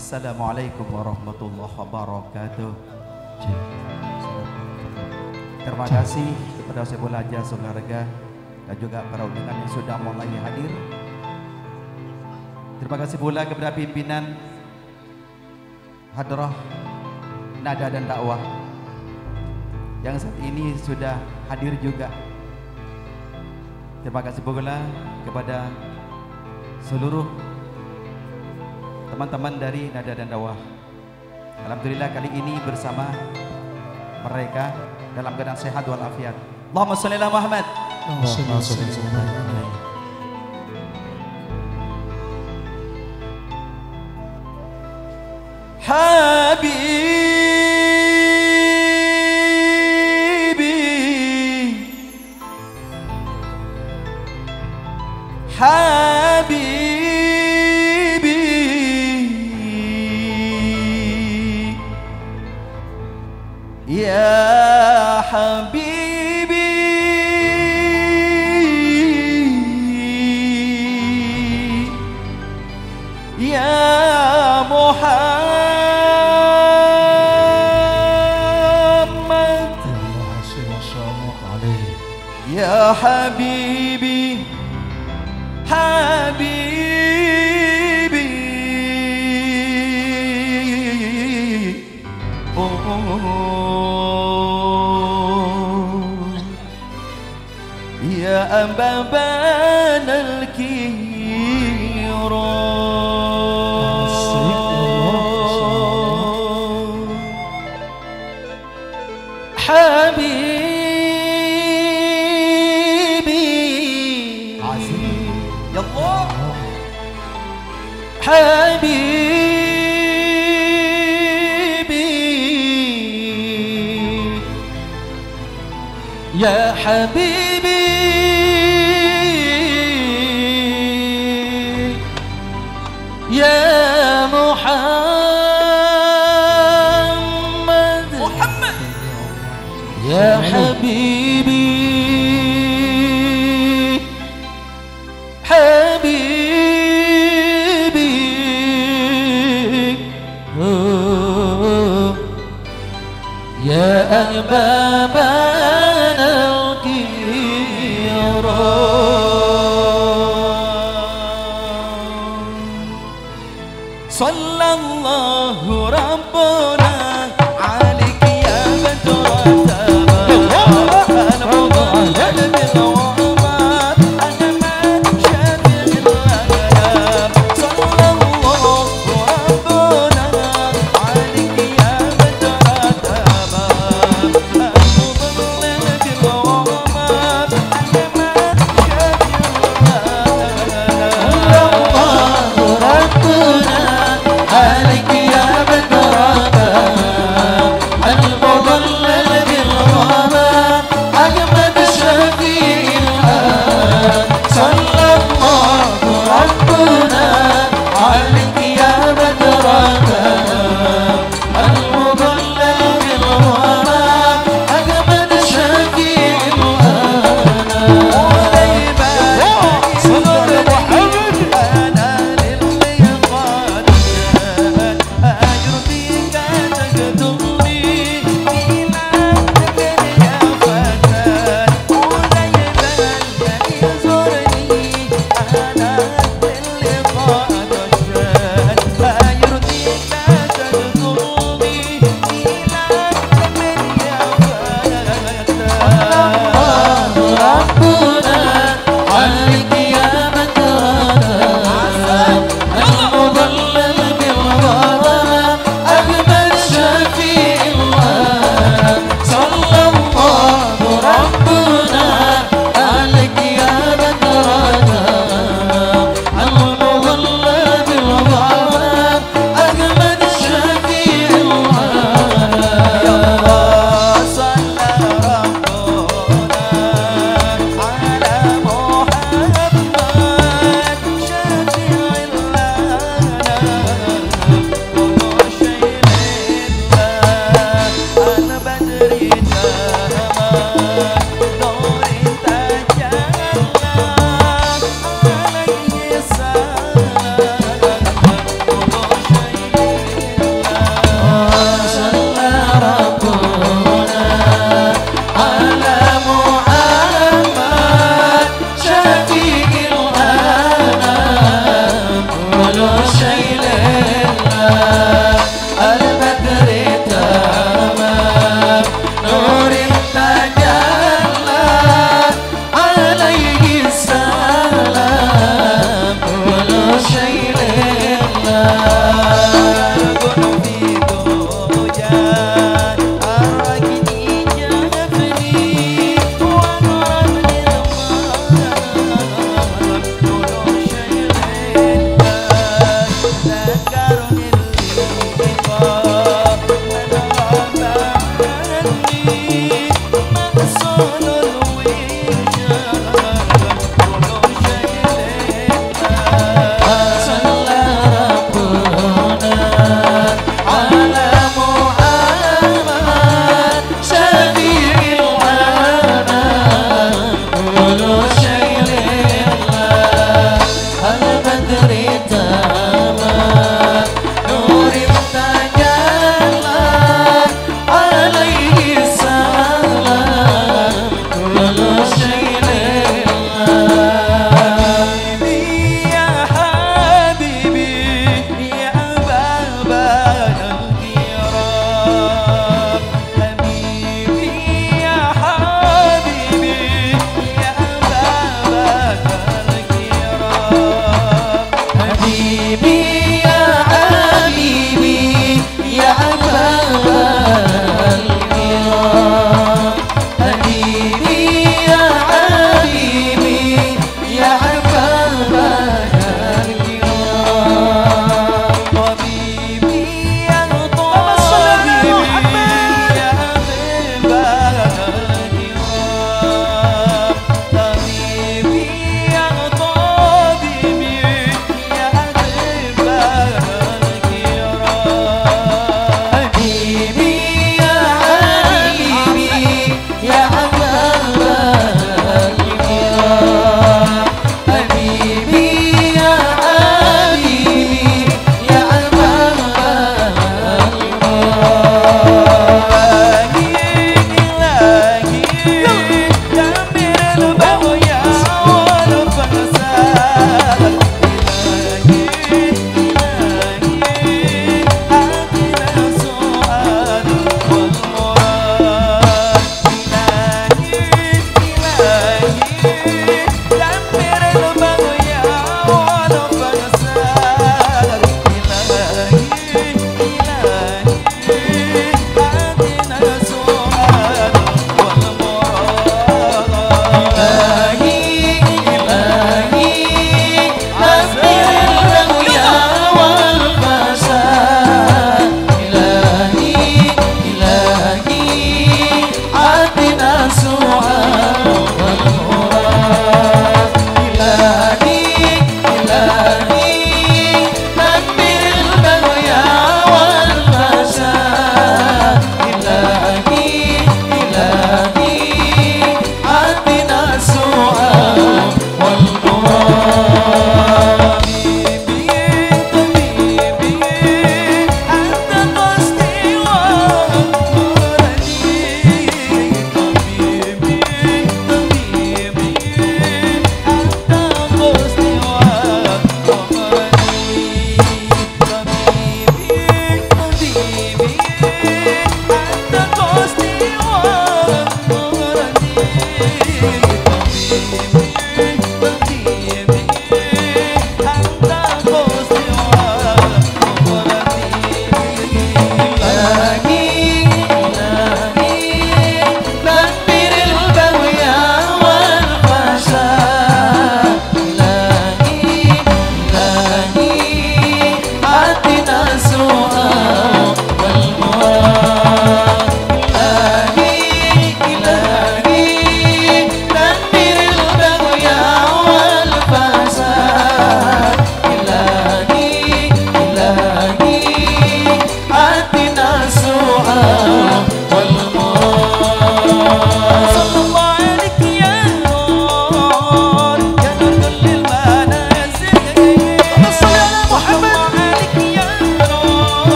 Assalamualaikum warahmatullahi wabarakatuh. Terima kasih kepada Ustaz Bulaja Saudara dan juga para undangan yang sudah mulai hadir. Terima kasih pula kepada pimpinan Hadrah Nada dan Dakwah yang saat ini sudah hadir juga. Terima kasih pula kepada seluruh teman-teman dari Nada dan Dakwah. Alhamdulillah kali ini bersama mereka dalam keadaan sehat walafiat. Allahumma salli ala Muhammad. Allahumma salli ala Muhammad. حبيبي يا أبا بان الكيران حبيبي. عزيز. يا الله حبيبي. يا حبيبي. يا محمد. محمد. يا حبيبي. حبيبي. أوه. يا أبابنا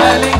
علي